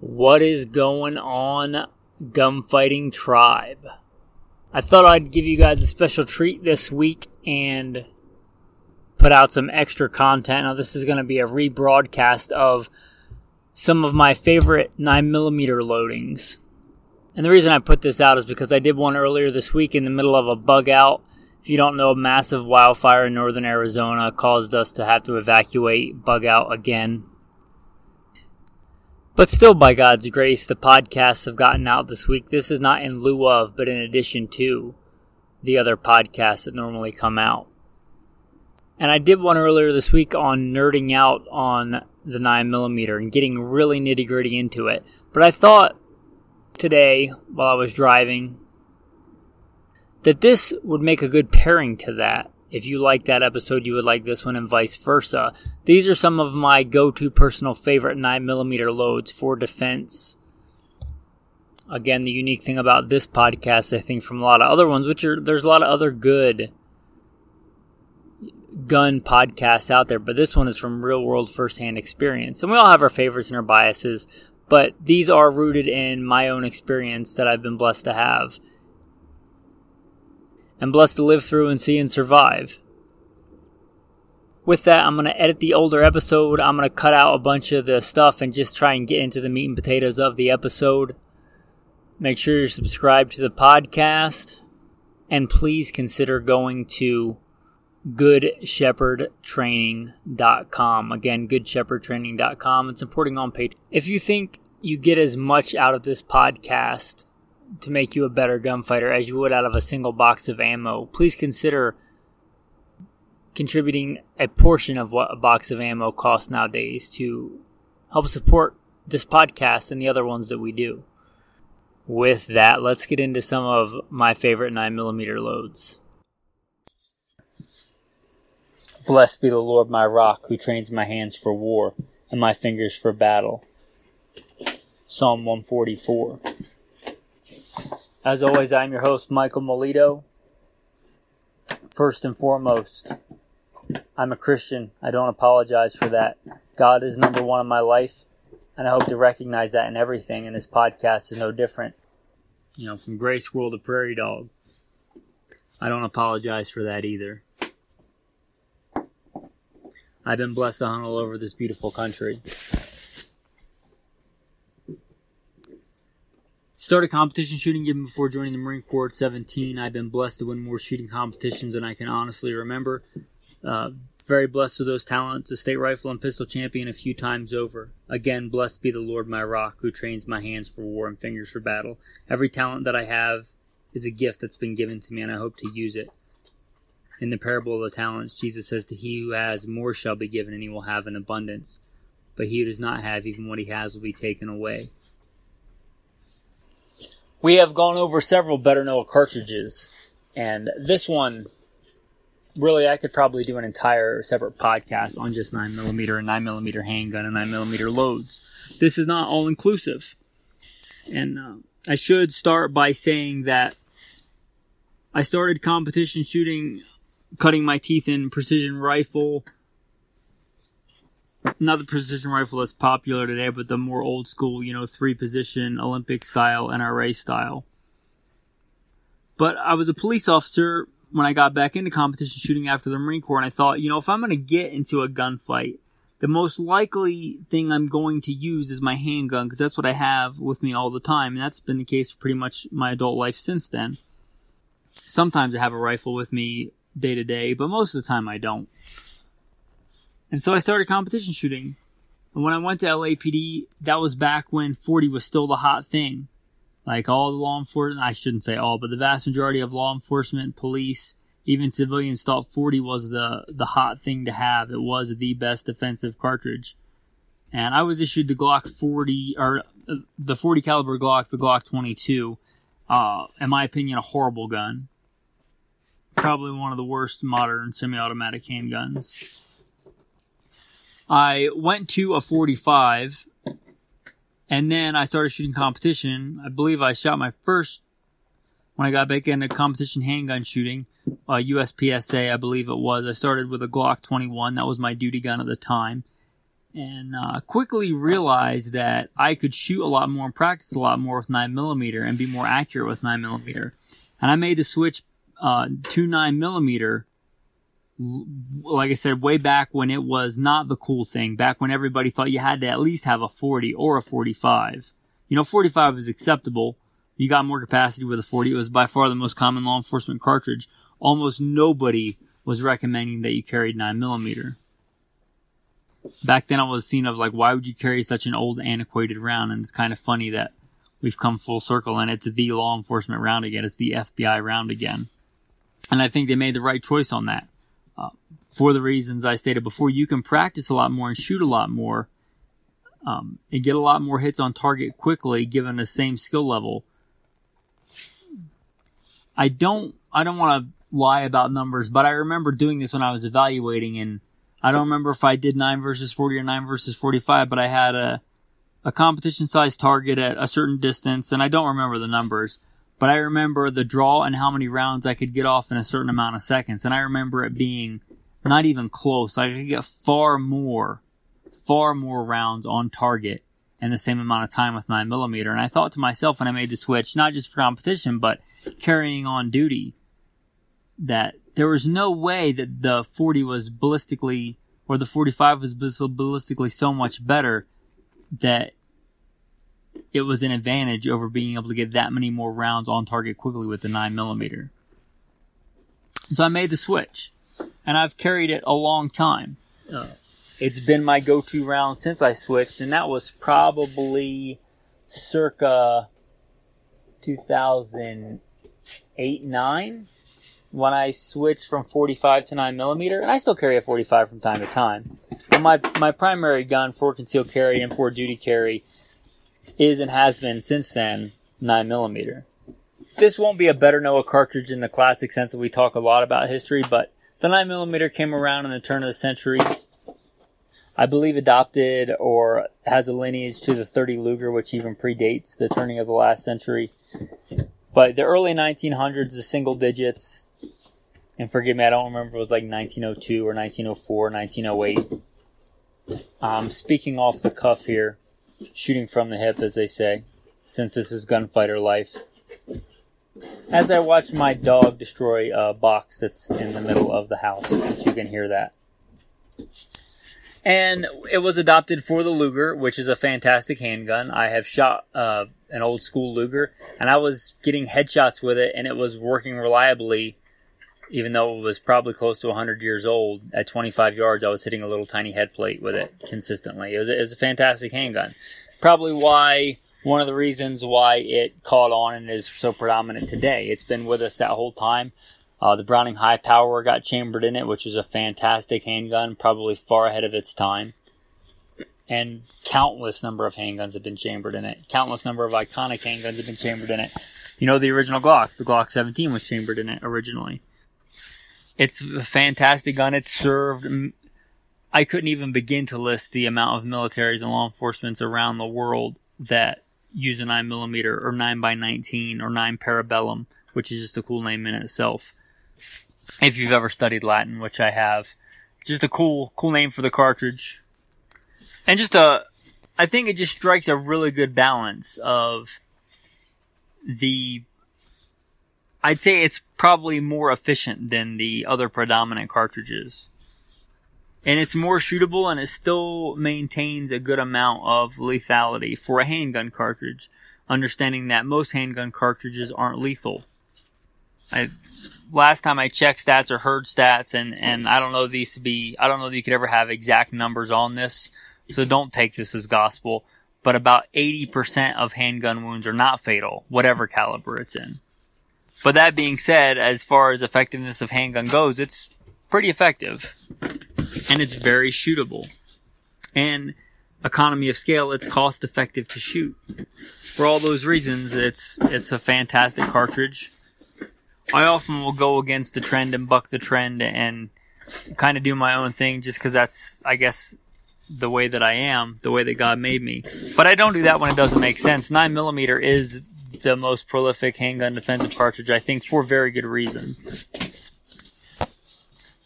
What is going on, gunfighting tribe? I thought I'd give you guys a special treat this week and put out some extra content. Now, this is going to be a rebroadcast of some of my favorite 9mm loadings. And the reason I put this out is because I did one earlier this week in the middle of a bug out. If you don't know, a massive wildfire in northern Arizona caused us to have to evacuate, bug out again. But still, by God's grace, the podcasts have gotten out this week. This is not in lieu of, but in addition to the other podcasts that normally come out. And I did one earlier this week on nerding out on the 9mm and getting really nitty gritty into it. But I thought today, while I was driving, that this would make a good pairing to that. If you like that episode, you would like this one, and vice versa. These are some of my go to personal favorite 9mm loads for defense. Again, the unique thing about this podcast, I think, from a lot of other ones, which are there's a lot of other good gun podcasts out there, but this one is from real world firsthand experience. And we all have our favorites and our biases, but these are rooted in my own experience that I've been blessed to have and blessed to live through and see and survive. With that, I'm going to edit the older episode. I'm going to cut out a bunch of the stuff and just try and get into the meat and potatoes of the episode. Make sure you're subscribed to the podcast. And please consider going to goodshepherdtraining.com. Again, goodshepherdtraining.com. and supporting on page. If you think you get as much out of this podcast to make you a better gunfighter as you would out of a single box of ammo, please consider contributing a portion of what a box of ammo costs nowadays to help support this podcast and the other ones that we do. With that, let's get into some of my favorite 9mm loads. Blessed be the Lord my rock, who trains my hands for war and my fingers for battle. Psalm 144. As always, I'm your host, Michael Molito. First and foremost, I'm a Christian. I don't apologize for that. God is number one in my life, and I hope to recognize that in everything, and this podcast is no different. You know, from Gray Squirrel to Prairie Dog. I don't apologize for that either. I've been blessed to hunt all over this beautiful country. Started competition shooting even before joining the Marine Corps at 17. I've been blessed to win more shooting competitions than I can honestly remember. Uh, very blessed with those talents, a state rifle and pistol champion a few times over. Again, blessed be the Lord my rock, who trains my hands for war and fingers for battle. Every talent that I have is a gift that's been given to me, and I hope to use it. In the parable of the talents, Jesus says, To he who has more shall be given, and he will have an abundance. But he who does not have, even what he has, will be taken away. We have gone over several Better Know cartridges, and this one, really, I could probably do an entire separate podcast on just 9mm and 9mm handgun and 9mm loads. This is not all inclusive. And uh, I should start by saying that I started competition shooting, cutting my teeth in precision rifle not the precision rifle that's popular today, but the more old school, you know, three position Olympic style, NRA style. But I was a police officer when I got back into competition shooting after the Marine Corps, and I thought, you know, if I'm going to get into a gunfight, the most likely thing I'm going to use is my handgun because that's what I have with me all the time, and that's been the case for pretty much my adult life since then. Sometimes I have a rifle with me day to day, but most of the time I don't. And so I started competition shooting. And when I went to LAPD, that was back when 40 was still the hot thing. Like all the law enforcement, I shouldn't say all, but the vast majority of law enforcement, police, even civilians thought 40 was the, the hot thing to have. It was the best defensive cartridge. And I was issued the Glock 40, or uh, the 40 caliber Glock, the Glock 22. Uh, in my opinion, a horrible gun. Probably one of the worst modern semi-automatic handguns. I went to a 45 and then I started shooting competition. I believe I shot my first when I got back into competition handgun shooting, uh, USPSA, I believe it was. I started with a Glock 21. That was my duty gun at the time. and uh, quickly realized that I could shoot a lot more and practice a lot more with 9mm and be more accurate with 9mm. And I made the switch uh, to 9mm, like I said, way back when it was not the cool thing, back when everybody thought you had to at least have a 40 or a 45. You know, 45 is acceptable. You got more capacity with a 40. It was by far the most common law enforcement cartridge. Almost nobody was recommending that you carried 9mm back then I was seen of like, why would you carry such an old antiquated round? And it's kind of funny that we've come full circle and it's the law enforcement round again. It's the FBI round again. And I think they made the right choice on that. For the reasons I stated before, you can practice a lot more and shoot a lot more um, and get a lot more hits on target quickly given the same skill level. I don't, I don't want to lie about numbers, but I remember doing this when I was evaluating and I don't remember if I did 9 versus 40 or 9 versus 45, but I had a, a competition size target at a certain distance, and I don't remember the numbers, but I remember the draw and how many rounds I could get off in a certain amount of seconds, and I remember it being not even close. I could get far more, far more rounds on target in the same amount of time with 9mm, and I thought to myself when I made the switch, not just for competition, but carrying on duty, that there was no way that the 40 was ballistically or the 45 was ballistically so much better that it was an advantage over being able to get that many more rounds on target quickly with the 9 millimeter. So I made the switch, and I've carried it a long time. Uh, it's been my go-to round since I switched, and that was probably circa 2008 9 when I switched from 45 to 9 millimeter, and I still carry a 45 from time to time. But my my primary gun for concealed carry and for duty carry is and has been since then 9 millimeter. This won't be a better Noah cartridge in the classic sense that we talk a lot about history, but the 9 millimeter came around in the turn of the century. I believe adopted or has a lineage to the 30 Luger, which even predates the turning of the last century. But the early 1900s, the single digits, and forgive me, I don't remember it was like 1902 or 1904, 1908. Um, speaking off the cuff here, shooting from the hip, as they say, since this is gunfighter life. As I watch my dog destroy a box that's in the middle of the house, if you can hear that. And it was adopted for the Luger, which is a fantastic handgun. I have shot uh, an old school Luger, and I was getting headshots with it, and it was working reliably even though it was probably close to 100 years old, at 25 yards, I was hitting a little tiny head plate with it consistently. It was, it was a fantastic handgun. Probably why, one of the reasons why it caught on and is so predominant today. It's been with us that whole time. Uh, the Browning High Power got chambered in it, which was a fantastic handgun, probably far ahead of its time. And countless number of handguns have been chambered in it. Countless number of iconic handguns have been chambered in it. You know, the original Glock, the Glock 17 was chambered in it originally. It's a fantastic gun. It's served. I couldn't even begin to list the amount of militaries and law enforcements around the world that use a 9mm or 9x19 or 9 parabellum, which is just a cool name in itself. If you've ever studied Latin, which I have, just a cool, cool name for the cartridge. And just a, I think it just strikes a really good balance of the I'd say it's probably more efficient than the other predominant cartridges. And it's more shootable and it still maintains a good amount of lethality for a handgun cartridge, understanding that most handgun cartridges aren't lethal. I, last time I checked stats or heard stats, and, and I don't know these to be, I don't know that you could ever have exact numbers on this, so don't take this as gospel, but about 80% of handgun wounds are not fatal, whatever caliber it's in. But that being said, as far as effectiveness of handgun goes, it's pretty effective. And it's very shootable. And economy of scale, it's cost effective to shoot. For all those reasons, it's it's a fantastic cartridge. I often will go against the trend and buck the trend and kind of do my own thing just because that's, I guess, the way that I am, the way that God made me. But I don't do that when it doesn't make sense. 9mm is the most prolific handgun defensive cartridge, I think, for very good reason.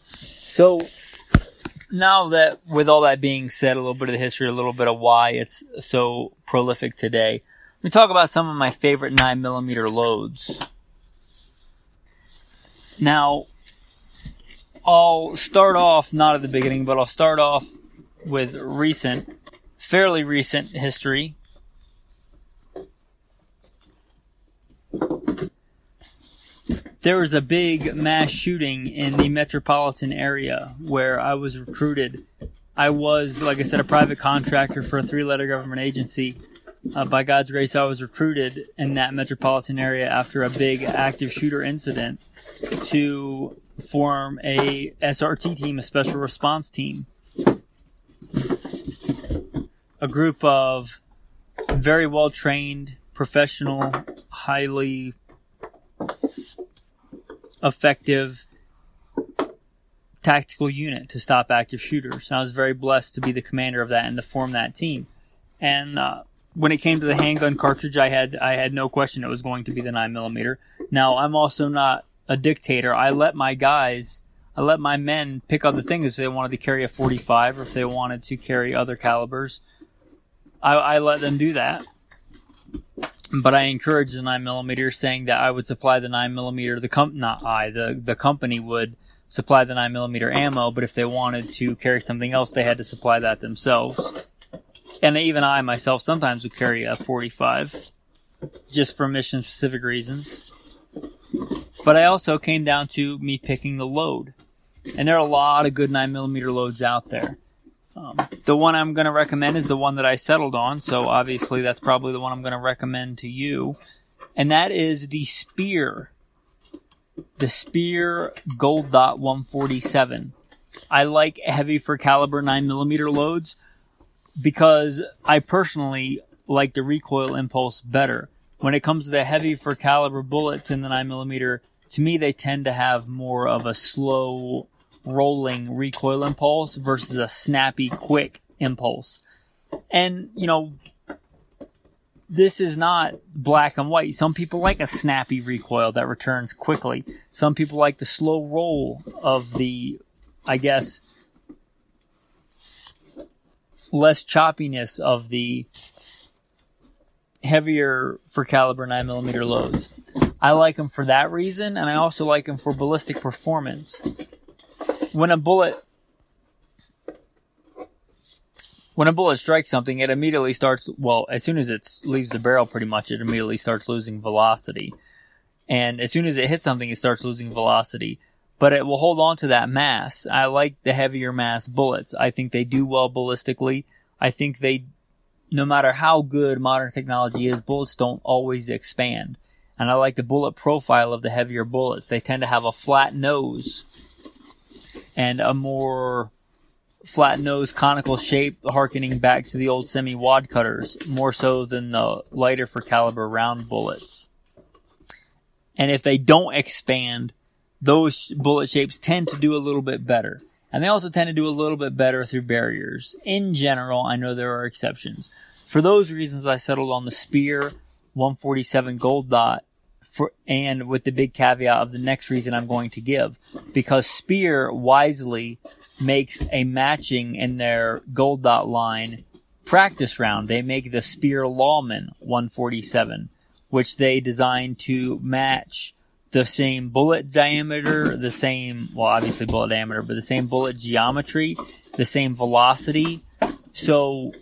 So, now that with all that being said, a little bit of the history, a little bit of why it's so prolific today, let me talk about some of my favorite nine millimeter loads. Now, I'll start off not at the beginning, but I'll start off with recent, fairly recent history. There was a big mass shooting in the metropolitan area where I was recruited. I was, like I said, a private contractor for a three letter government agency. Uh, by God's grace, I was recruited in that metropolitan area after a big active shooter incident to form a SRT team, a special response team. A group of very well trained, professional, highly effective tactical unit to stop active shooters. And I was very blessed to be the commander of that and to form that team. And uh, when it came to the handgun cartridge, I had I had no question it was going to be the nine millimeter. Now I'm also not a dictator. I let my guys, I let my men pick other things if they wanted to carry a 45 or if they wanted to carry other calibers. I, I let them do that. But I encouraged the 9 millimeter, saying that I would supply the 9 millimeter. The comp, not I, the the company would supply the 9 millimeter ammo. But if they wanted to carry something else, they had to supply that themselves. And even I myself sometimes would carry a 45, just for mission specific reasons. But I also came down to me picking the load. And there are a lot of good 9mm loads out there. Um, the one I'm going to recommend is the one that I settled on, so obviously that's probably the one I'm going to recommend to you. And that is the Speer. The Speer Gold Dot 147. I like heavy for caliber 9mm loads because I personally like the recoil impulse better when it comes to the heavy for caliber bullets in the 9mm, to me they tend to have more of a slow rolling recoil impulse versus a snappy quick impulse. And, you know, this is not black and white. Some people like a snappy recoil that returns quickly. Some people like the slow roll of the, I guess, less choppiness of the heavier for caliber 9mm loads. I like them for that reason, and I also like them for ballistic performance. When a bullet when a bullet strikes something, it immediately starts, well, as soon as it leaves the barrel pretty much, it immediately starts losing velocity. And as soon as it hits something, it starts losing velocity. But it will hold on to that mass. I like the heavier mass bullets. I think they do well ballistically. I think they no matter how good modern technology is, bullets don't always expand. And I like the bullet profile of the heavier bullets. They tend to have a flat nose and a more flat nose conical shape, harkening back to the old semi wad cutters, more so than the lighter for caliber round bullets. And if they don't expand, those bullet shapes tend to do a little bit better. And they also tend to do a little bit better through barriers. In general, I know there are exceptions. For those reasons, I settled on the Speer 147 Gold Dot for, and with the big caveat of the next reason I'm going to give. Because Speer wisely makes a matching in their Gold Dot line practice round. They make the Speer Lawman 147, which they designed to match the same bullet diameter, the same, well, obviously bullet diameter, but the same bullet geometry, the same velocity. So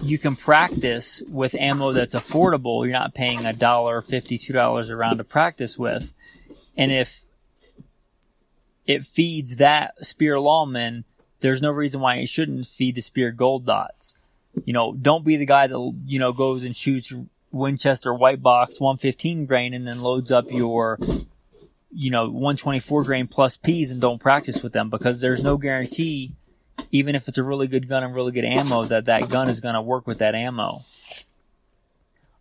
you can practice with ammo that's affordable. You're not paying a dollar fifty, two dollars a round to practice with. And if it feeds that Speer Lawman, there's no reason why it shouldn't feed the Speer Gold Dots. You know, don't be the guy that, you know, goes and shoots Winchester White Box 115 grain and then loads up your you know, 124 grain plus P's and don't practice with them because there's no guarantee, even if it's a really good gun and really good ammo, that that gun is going to work with that ammo.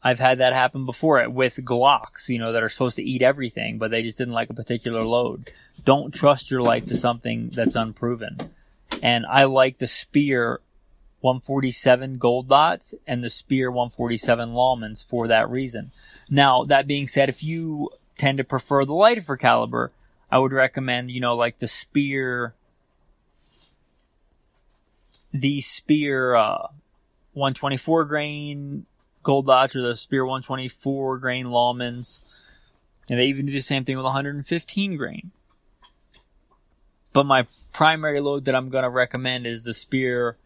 I've had that happen before with Glocks, you know, that are supposed to eat everything, but they just didn't like a particular load. Don't trust your life to something that's unproven. And I like the Speer 147 gold dots and the Speer 147 Lawmans for that reason. Now, that being said, if you tend to prefer the lighter for caliber, I would recommend, you know, like the Speer the Speer uh, 124 grain gold dots or the Speer 124 grain Lawmans. And they even do the same thing with 115 grain. But my primary load that I'm going to recommend is the Speer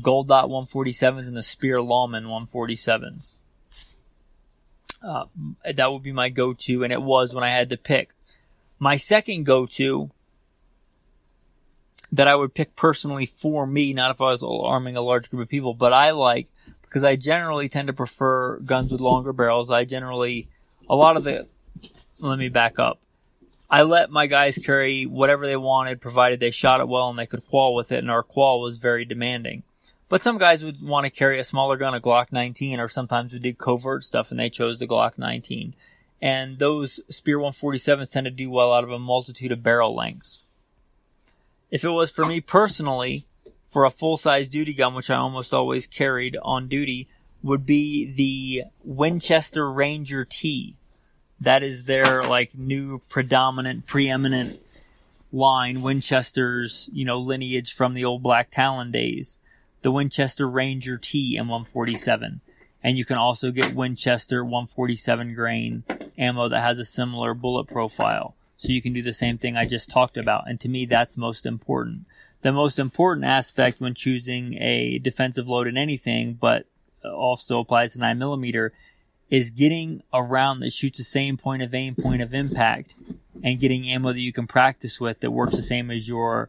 Gold Dot 147s and the Speer Lawman 147s. Uh, that would be my go-to, and it was when I had to pick. My second go-to that I would pick personally for me, not if I was arming a large group of people, but I like because I generally tend to prefer guns with longer barrels. I generally, a lot of the, let me back up. I let my guys carry whatever they wanted, provided they shot it well and they could qual with it, and our qual was very demanding. But some guys would want to carry a smaller gun, a Glock 19, or sometimes we did covert stuff and they chose the Glock 19. And those Speer 147s tend to do well out of a multitude of barrel lengths. If it was for me personally, for a full size duty gun, which I almost always carried on duty, would be the Winchester Ranger T. That is their like new predominant, preeminent line, Winchester's, you know, lineage from the old Black Talon days the Winchester Ranger T M147. And you can also get Winchester 147 grain ammo that has a similar bullet profile. So you can do the same thing I just talked about. And to me, that's most important. The most important aspect when choosing a defensive load in anything, but also applies to 9mm, is getting a round that shoots the same point of aim, point of impact, and getting ammo that you can practice with that works the same as your,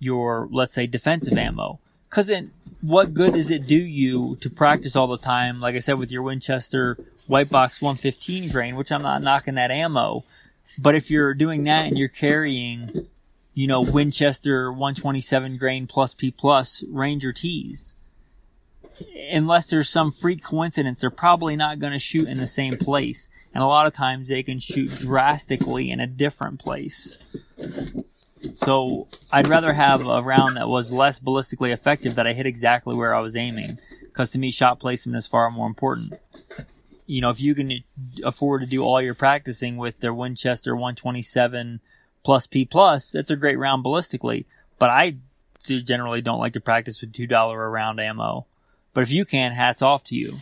your, let's say, defensive ammo. Cause what good does it do you to practice all the time? Like I said, with your Winchester white box 115 grain, which I'm not knocking that ammo. But if you're doing that and you're carrying, you know, Winchester 127 grain plus P plus Ranger T's, unless there's some freak coincidence, they're probably not going to shoot in the same place. And a lot of times they can shoot drastically in a different place. So I'd rather have a round that was less ballistically effective that I hit exactly where I was aiming. Because to me, shot placement is far more important. You know, if you can afford to do all your practicing with their Winchester 127 plus P plus, that's a great round ballistically. But I generally don't like to practice with $2 a round ammo. But if you can, hats off to you.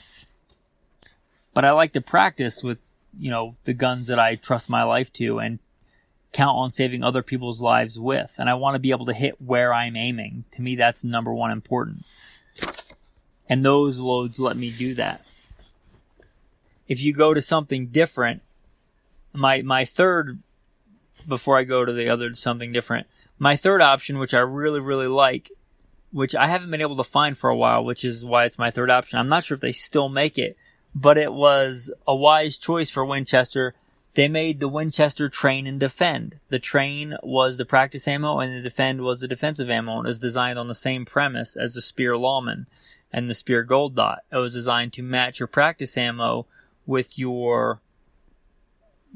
But I like to practice with, you know, the guns that I trust my life to and count on saving other people's lives with. And I want to be able to hit where I'm aiming. To me, that's number one important. And those loads let me do that. If you go to something different, my, my third, before I go to the other something different, my third option, which I really, really like, which I haven't been able to find for a while, which is why it's my third option. I'm not sure if they still make it, but it was a wise choice for Winchester they made the Winchester train and defend. The train was the practice ammo and the defend was the defensive ammo and it was designed on the same premise as the Speer Lawman and the Speer Gold Dot. It was designed to match your practice ammo with your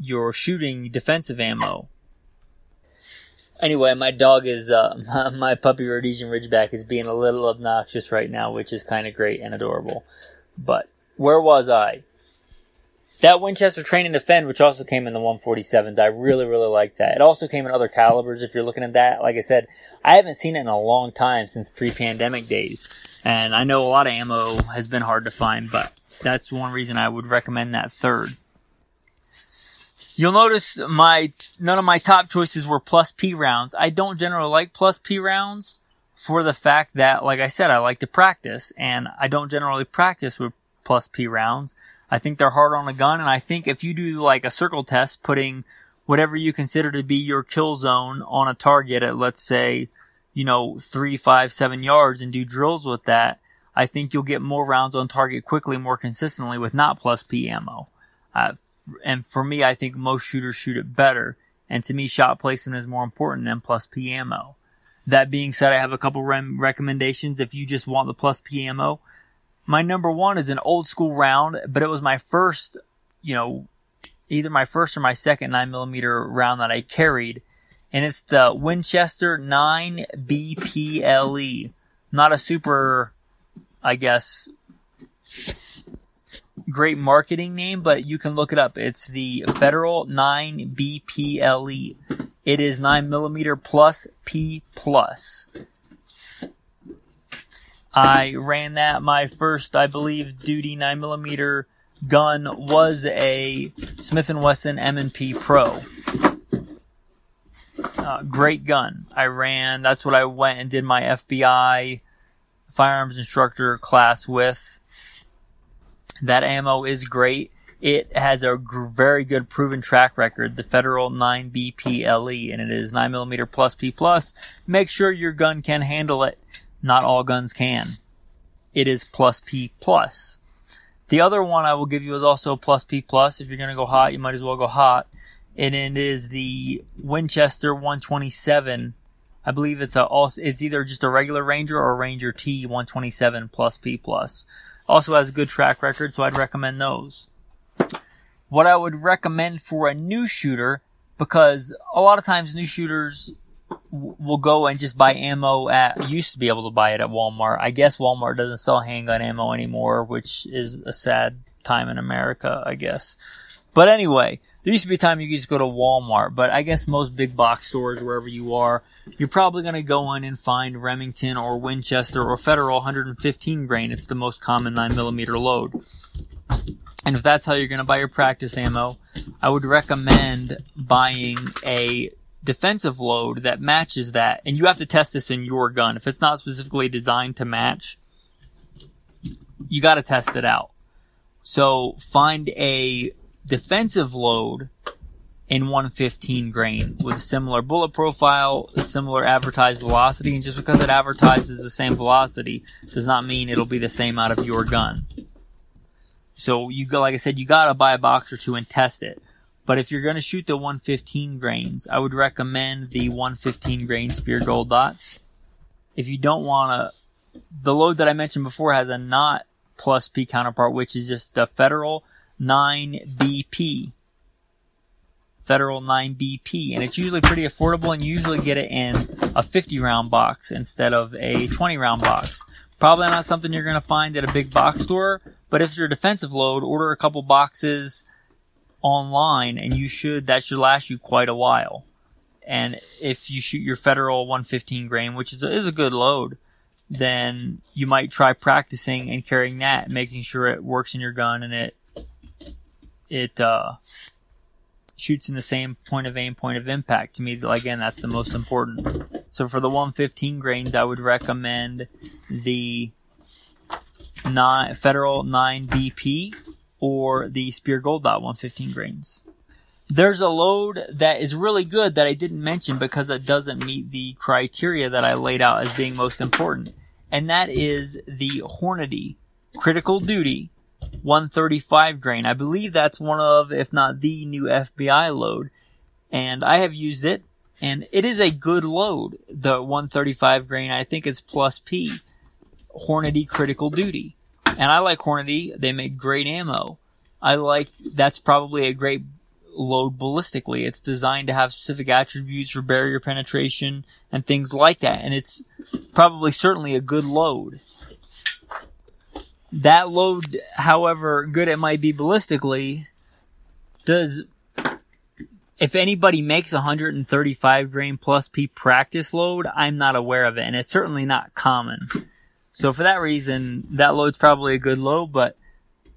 your shooting defensive ammo. Anyway, my dog is uh, my puppy Rhodesian Ridgeback is being a little obnoxious right now, which is kind of great and adorable. But where was I? That Winchester Train and Defend, which also came in the 147s, I really, really like that. It also came in other calibers if you're looking at that. Like I said, I haven't seen it in a long time since pre-pandemic days. And I know a lot of ammo has been hard to find, but that's one reason I would recommend that third. You'll notice my, none of my top choices were plus P rounds. I don't generally like plus P rounds for the fact that, like I said, I like to practice and I don't generally practice with plus P rounds. I think they're hard on a gun, and I think if you do like a circle test, putting whatever you consider to be your kill zone on a target at let's say, you know, three, five, seven yards, and do drills with that, I think you'll get more rounds on target quickly, more consistently with not plus P ammo. Uh, f- and for me, I think most shooters shoot it better. And to me, shot placement is more important than plus P ammo. That being said, I have a couple rem- recommendations. If you just want the plus P ammo, my number one is an old school round, but it was my first, you know, either my first or my second 9mm round that I carried. And it's the Winchester 9 BPLE. Not a super, I guess, great marketing name, but you can look it up. It's the Federal 9 BPLE. It is 9mm plus P plus. I ran that. My first, I believe, duty 9mm gun was a Smith & Wesson M&P Pro. Uh, great gun. I ran, that's what I went and did my FBI firearms instructor class with. That ammo is great. It has a g- very good proven track record, the Federal 9BPLE, and it is 9mm plus P plus. Make sure your gun can handle it. Not all guns can. It is plus P plus. The other one I will give you is also plus P plus. If you're gonna go hot, you might as well go hot. And it is the Winchester 127. I believe it's a also it's either just a regular Ranger or Ranger T 127 plus P plus. Also has a good track record, so I'd recommend those what I would recommend for a new shooter, because a lot of times new shooters will go and just buy ammo at, used to be able to buy it at Walmart. I guess Walmart doesn't sell handgun ammo anymore, which is a sad time in America, I guess. But anyway, there used to be a time you could just go to Walmart, but I guess most big box stores, wherever you are, you're probably going to go in and find Remington or Winchester or Federal 115 grain. It's the most common 9mm load. And if that's how you're going to buy your practice ammo, I would recommend buying a defensive load that matches that. And you have to test this in your gun. If it's not specifically designed to match, you got to test it out. So find a defensive load in 115 grain with similar bullet profile, similar advertised velocity, and just because it advertises the same velocity does not mean it'll be the same out of your gun. So you go, like I said, you gotta buy a box or two and test it. But if you're gonna shoot the 115 grains, I would recommend the 115 grain Speer Gold Dots. If you don't wanna, the load that I mentioned before has a not plus P counterpart, which is just a Federal 9BP. Federal 9BP, and it's usually pretty affordable, and you usually get it in a 50 round box instead of a 20 round box. Probably not something you're going to find at a big box store, but if you're a defensive load, order a couple boxes online, and you should that should last you quite a while. And if you shoot your Federal 115 grain, which is a, is a good load, then you might try practicing and carrying that, making sure it works in your gun and it it uh, shoots in the same point of aim, point of impact. To me, again, that's the most important. So for the 115 grains, I would recommend the nine, Federal 9BP or the Speer Gold Dot 115 grains. There's a load that is really good that I didn't mention because it doesn't meet the criteria that I laid out as being most important. And that is the Hornady Critical Duty 135 grain. I believe that's one of, if not the new FBI load. And I have used it and it is a good load. The 135 grain, I think it's plus P. Hornady Critical Duty. And I like Hornady. They make great ammo. I like, that's probably a great load ballistically. It's designed to have specific attributes for barrier penetration and things like that. And it's probably certainly a good load. That load, however good it might be ballistically, does if anybody makes 135 grain plus P practice load, I'm not aware of it, and it's certainly not common. So for that reason, that load's probably a good load, but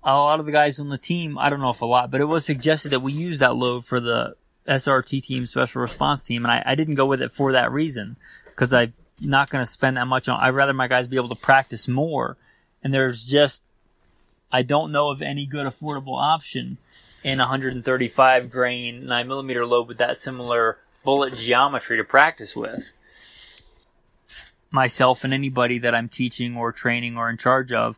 a lot of the guys on the team, I don't know if a lot, but it was suggested that we use that load for the SRT team, special response team, and I, I didn't go with it for that reason, because I'm not going to spend that much on, I'd rather my guys be able to practice more, and there's just, I don't know of any good affordable option in 135 grain 9 millimeter load with that similar bullet geometry to practice with. Myself and anybody that I'm teaching or training or in charge of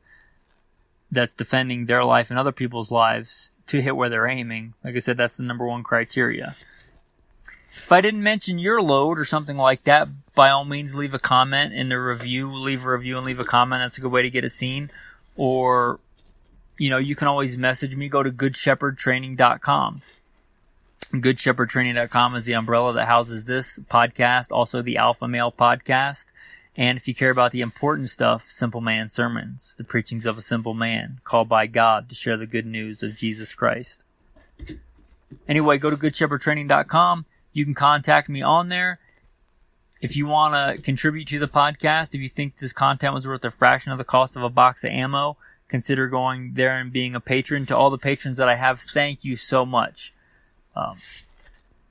that's defending their life and other people's lives to hit where they're aiming. Like I said, that's the number one criteria. If I didn't mention your load or something like that, by all means leave a comment in the review. Leave a review and leave a comment. That's a good way to get a scene. Or you know, you can always message me. Go to goodshepherdtraining.com. Goodshepherdtraining.com is the umbrella that houses this podcast, also the Alpha Male podcast. And if you care about the important stuff, Simple Man Sermons, the preachings of a simple man called by God to share the good news of Jesus Christ. Anyway, go to goodshepherdtraining.com. You can contact me on there. If you want to contribute to the podcast, if you think this content was worth a fraction of the cost of a box of ammo, consider going there and being a patron. To all the patrons that I have, thank you so much. Um,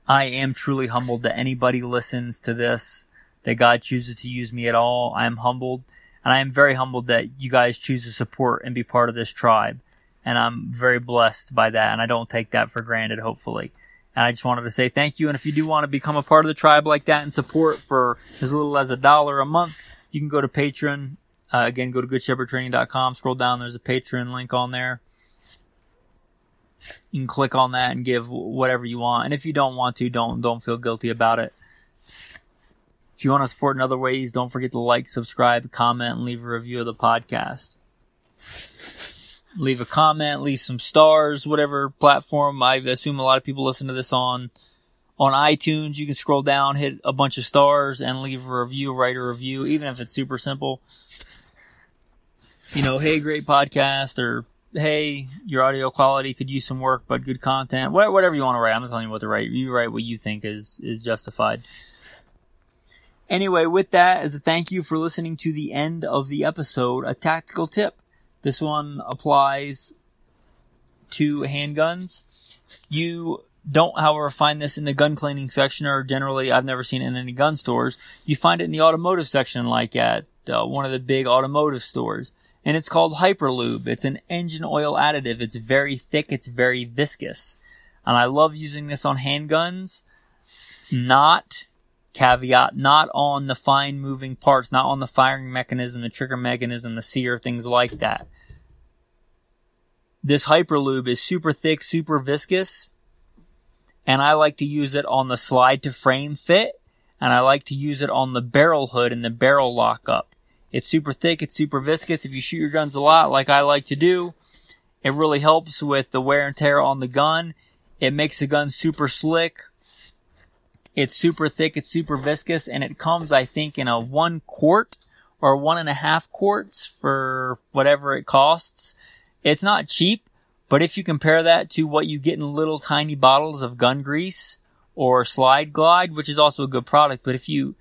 I am truly humbled that anybody listens to this, that God chooses to use me at all. I am humbled, and I am very humbled that you guys choose to support and be part of this tribe. And I'm very blessed by that, and I don't take that for granted, hopefully. And I just wanted to say thank you. And if you do want to become a part of the tribe like that and support for as little as a dollar a month, you can go to Patreon. Uh, again, go to goodshepherdtraining.com, scroll down, there's a Patreon link on there you can click on that and give whatever you want. And if you don't want to, don't don't feel guilty about it. If you want to support in other ways, don't forget to like, subscribe, comment, and leave a review of the podcast. Leave a comment, leave some stars, whatever platform. I assume a lot of people listen to this on on iTunes. You can scroll down, hit a bunch of stars, and leave a review, write a review, even if it's super simple. You know, hey, great podcast, or hey, your audio quality could use some work, but good content. Whatever you want to write. I'm not telling you what to write. You write what you think is is justified. Anyway, with that, as a thank you for listening to the end of the episode, a tactical tip. This one applies to handguns. You don't, however, find this in the gun cleaning section, or generally, I've never seen it in any gun stores. You find it in the automotive section, like at uh, one of the big automotive stores and it's called Hyperlube. It's an engine oil additive. It's very thick. It's very viscous. And I love using this on handguns. Not, caveat, not on the fine moving parts, not on the firing mechanism, the trigger mechanism, the sear, things like that. This Hyperlube is super thick, super viscous. And I like to use it on the slide to frame fit. And I like to use it on the barrel hood and the barrel lockup. It's super thick. It's super viscous. If you shoot your guns a lot, like I like to do, it really helps with the wear and tear on the gun. It makes the gun super slick. It's super thick. It's super viscous and it comes, I think, in a one quart or one and a half quarts for whatever it costs. It's not cheap, but if you compare that to what you get in little tiny bottles of gun grease or slide glide, which is also a good product, but if you,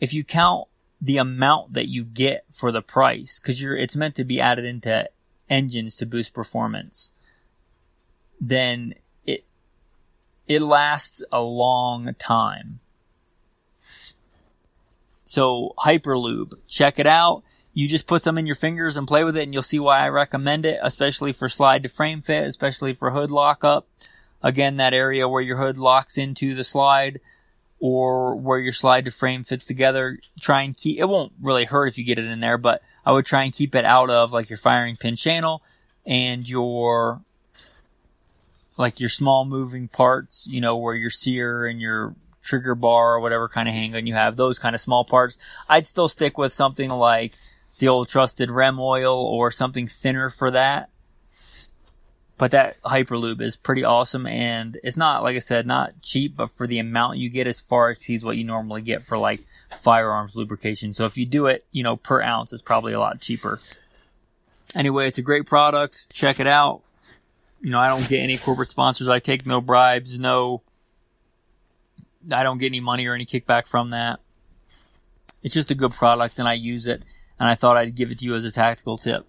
if you count the amount that you get for the price because you're it's meant to be added into engines to boost performance then it it lasts a long time. So hyperlube check it out you just put some in your fingers and play with it and you'll see why i recommend it especially for slide to frame fit especially for hood lockup again that area where your hood locks into the slide or where your slide to frame fits together. Try and keep, it won't really hurt if you get it in there, but I would try and keep it out of like your firing pin channel and your, like your small moving parts, you know, where your sear and your trigger bar or whatever kind of handgun you have, those kind of small parts. I'd still stick with something like the old trusted Rem oil or something thinner for that but that Hyperlube is pretty awesome and it's not, like I said, not cheap, but for the amount you get, as far exceeds what you normally get for like firearms lubrication. So if you do it, you know, per ounce, it's probably a lot cheaper. Anyway, it's a great product. Check it out. You know, I don't get any corporate sponsors. I take no bribes, no, I don't get any money or any kickback from that. It's just a good product and I use it and I thought I'd give it to you as a tactical tip.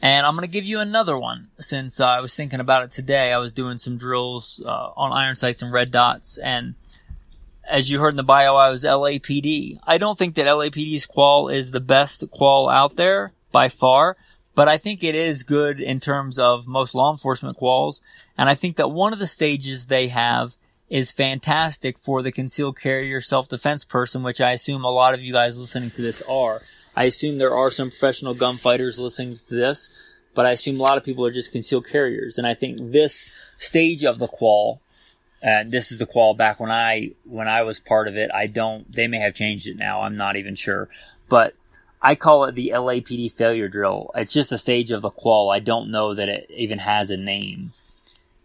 And I'm going to give you another one since uh, I was thinking about it today. I was doing some drills uh, on iron sights and red dots. And as you heard in the bio, I was LAPD. I don't think that LAPD's qual is the best qual out there by far, but I think it is good in terms of most law enforcement quals. And I think that one of the stages they have is fantastic for the concealed carrier self-defense person, which I assume a lot of you guys listening to this are. I assume there are some professional gunfighters listening to this, but I assume a lot of people are just concealed carriers. And I think this stage of the qual, and this is the qual back when I when I was part of it. I don't. They may have changed it now. I'm not even sure, but I call it the LAPD failure drill. It's just a stage of the qual. I don't know that it even has a name.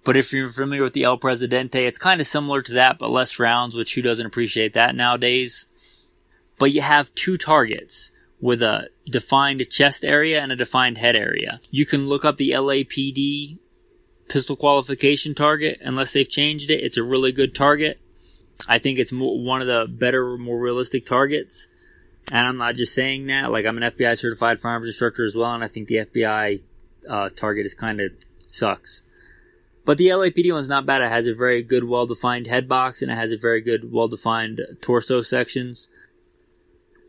But if you're familiar with the El Presidente, it's kind of similar to that, but less rounds, which who doesn't appreciate that nowadays? But you have two targets with a defined chest area and a defined head area. You can look up the LAPD pistol qualification target unless they've changed it. It's a really good target. I think it's more, one of the better, more realistic targets. And I'm not just saying that. Like I'm an FBI certified firearms instructor as well, and I think the FBI uh, target is kind of sucks. But the LAPD one's not bad. It has a very good, well-defined head box, and it has a very good, well-defined torso sections.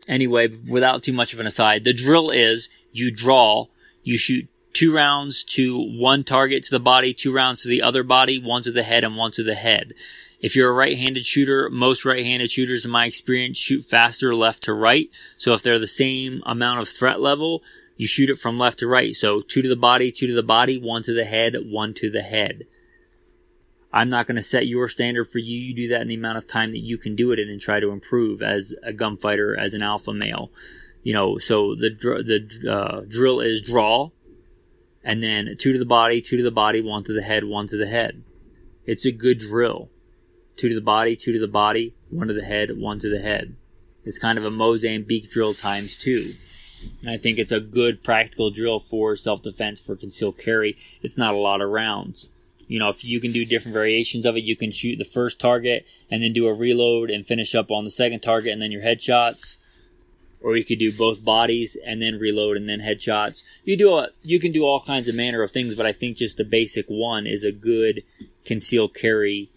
Anyway, without too much of an aside, the drill is you draw, you shoot two rounds to one target to the body, two rounds to the other body, one to the head, and one to the head. If you're a right-handed shooter, most right-handed shooters, in my experience, shoot faster left to right. So if they're the same amount of threat level, you shoot it from left to right. So two to the body, two to the body, one to the head, one to the head. I'm not going to set your standard for you. You do that in the amount of time that you can do it in and try to improve as a gunfighter, as an alpha male. You know, so the the uh, drill is draw, and then two to the body, two to the body, one to the head, one to the head. It's a good drill. Two to the body, two to the body, one to the head, one to the head. It's kind of a Mozambique drill times two. And I think it's a good practical drill for self defense for concealed carry. It's not a lot of rounds. You know, if you can do different variations of it, you can shoot the first target and then do a reload and finish up on the second target and then your headshots. Or you could do both bodies and then reload and then headshots. You do a, you can do all kinds of manner of things, but I think just the basic one is a good conceal carry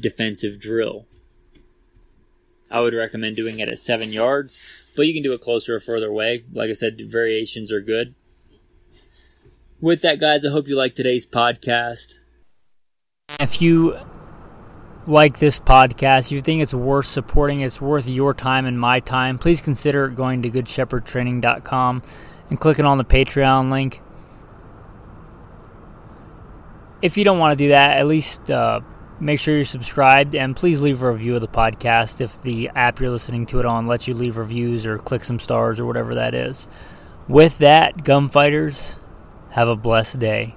defensive drill. I would recommend doing it at seven yards, but you can do it closer or further away. Like I said, variations are good. With that, guys, I hope you like today's podcast. If you like this podcast, you think it's worth supporting, it's worth your time and my time, please consider going to goodshepherdtraining.com and clicking on the Patreon link. If you don't want to do that, at least uh, make sure you're subscribed and please leave a review of the podcast if the app you're listening to it on lets you leave reviews or click some stars or whatever that is. With that, gunfighters, have a blessed day.